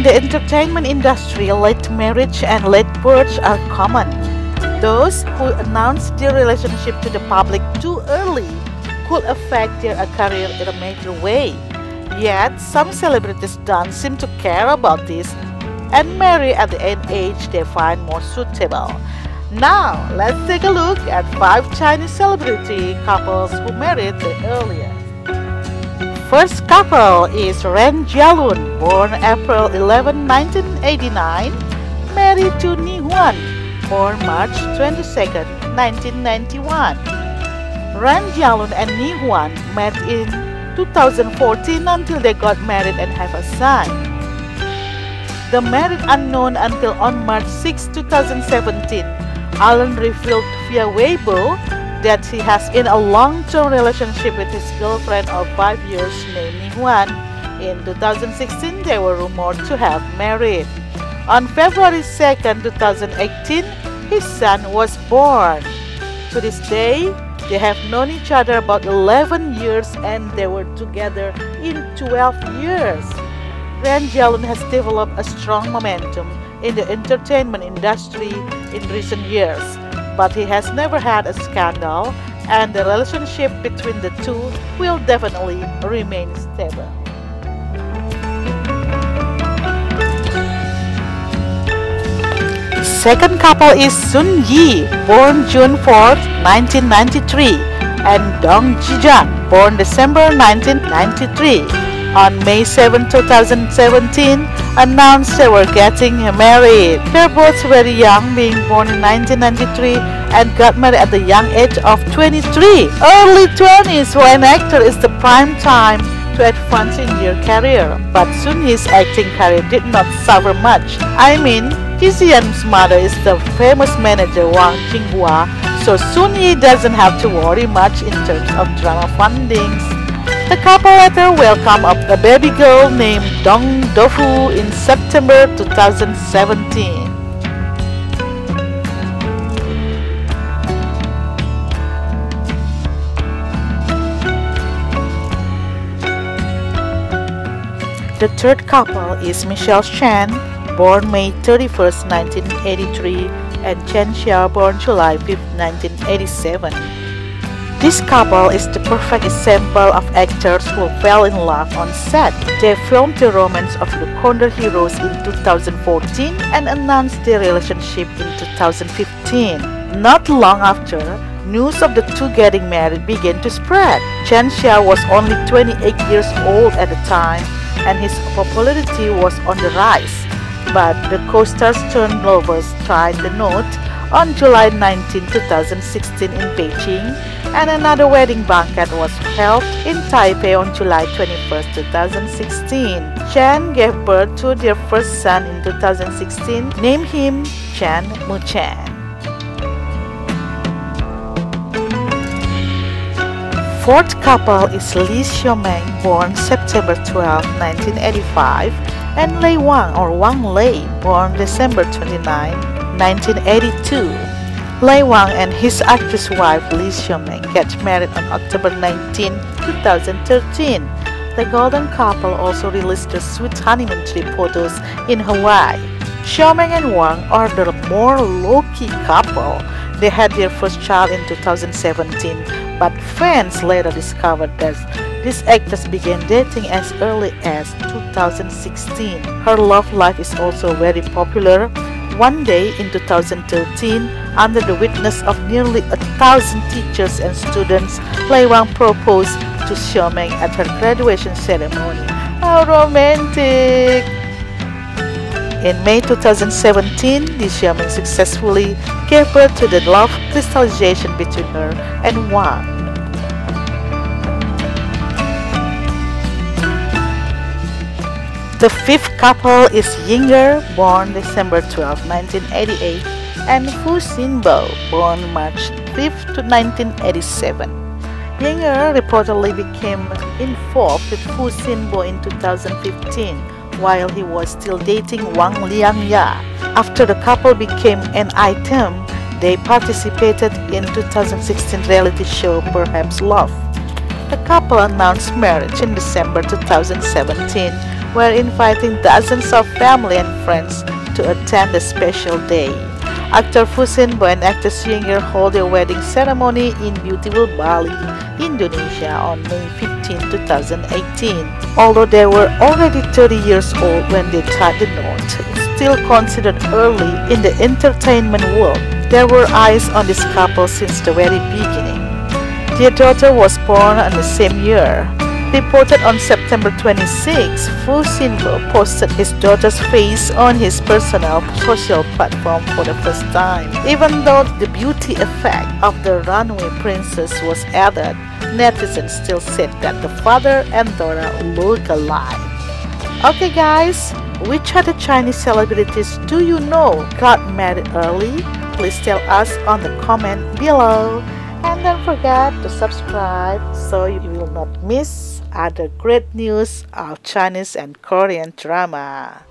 In the entertainment industry, late marriage and late births are common. Those who announce their relationship to the public too early could affect their career in a major way. Yet, some celebrities don't seem to care about this and marry at the age they find more suitable. Now, let's take a look at 5 Chinese celebrity couples who married the earliest. First couple is Ren Jialun, born April 11, 1989, married to Nie Huan, born March 22, 1991. Ren Jialun and Nie Huan met in 2014 until they got married and have a son. The married unknown until on March 6, 2017, Allen revealed via Weibo that he has in a long-term relationship with his girlfriend of five years named Nie Huan. In 2016, they were rumored to have married. On February 2, 2018, his son was born. To this day, they have known each other about 11 years and they were together in 12 years. Ren Jialun has developed a strong momentum in the entertainment industry in recent years but he has never had a scandal and the relationship between the two will definitely remain stable. Second couple is Sun Yi, born June 4, 1993, and Dong Zijian, born December 1993 on May 7, 2017, announced they were getting married. They're both very young, being born in 1993 and got married at the young age of 23. Early 20s for an actor is the prime time to advance in your career, but soon acting career did not suffer much. I mean, Xian's mother is the famous manager Wang Jinghua, so he doesn't have to worry much in terms of drama fundings. The couple later welcomed a baby girl named Dong Dofu in September 2017. The third couple is Michelle Chen, born May 31, 1983, and Chen Xiao, born July 5, 1987. This couple is the perfect example of actors who fell in love on set. They filmed the romance of the Condor Heroes in 2014 and announced their relationship in 2015. Not long after, news of the two getting married began to spread. Chen Xiao was only 28 years old at the time and his popularity was on the rise. But the co-stars turned lovers tried the note on July 19, 2016 in Beijing and another wedding banquet was held in Taipei on July 21, 2016. Chen gave birth to their first son in 2016, named him Chen Muchen. Fourth couple is Li Xiaomeng, born September 12, 1985, and Lei Wang or Wang Lei, born December 29, 1982, Lei Wang and his actress wife Li Xiaomeng get married on October 19, 2013. The golden couple also released their sweet honeymoon trip photos in Hawaii. Xiaomeng and Wang are the more low-key couple. They had their first child in 2017, but fans later discovered that this actress began dating as early as 2016. Her love life is also very popular one day in 2013, under the witness of nearly a thousand teachers and students, Lei Wang proposed to Xiaomeng at her graduation ceremony. How romantic! In May 2017, Li Xiaomeng successfully gave birth to the love crystallization between her and Wang. The fifth couple is Yinger, born December 12, 1988, and Fu Xinbo, born March 5, 1987. Yinger reportedly became involved with Fu Xinbo in 2015 while he was still dating Wang Liangya. After the couple became an item, they participated in 2016 reality show Perhaps Love. The couple announced marriage in December 2017 were inviting dozens of family and friends to attend the special day. Actor Fu Bo and actress Ying hold their wedding ceremony in beautiful Bali, Indonesia on May 15, 2018. Although they were already 30 years old when they tied the knot, still considered early in the entertainment world. There were eyes on this couple since the very beginning. Their daughter was born in the same year, Reported on September 26, Fu Xinbo posted his daughter's face on his personal social platform for the first time. Even though the beauty effect of the runway princess was added, netizens still said that the father and daughter look alike. Okay guys, which other Chinese celebrities do you know got married early? Please tell us on the comment below. And don't forget to subscribe so you will not miss other great news of Chinese and Korean drama.